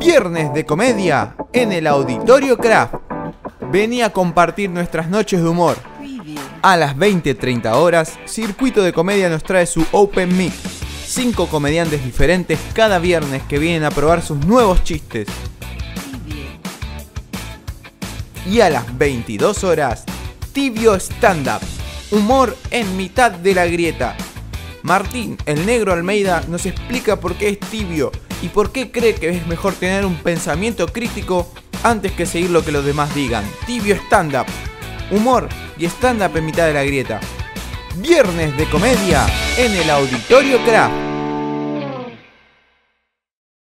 Viernes de comedia en el Auditorio Craft. Vení a compartir nuestras noches de humor. A las 20.30 horas, Circuito de Comedia nos trae su Open Mic. Cinco comediantes diferentes cada viernes que vienen a probar sus nuevos chistes. Y a las 22 horas, Tibio Stand Up. Humor en mitad de la grieta. Martín, el negro Almeida, nos explica por qué es tibio y por qué cree que es mejor tener un pensamiento crítico antes que seguir lo que los demás digan. Tibio stand-up, humor y stand-up en mitad de la grieta. Viernes de comedia en el Auditorio Craft.